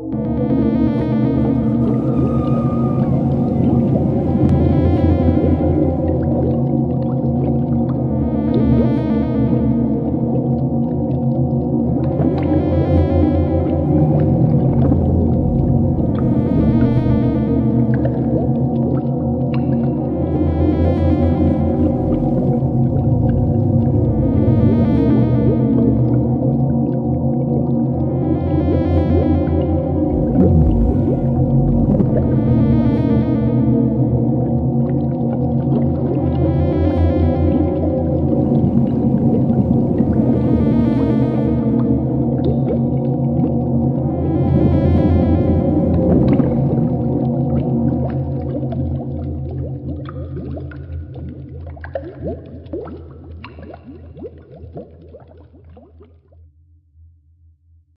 you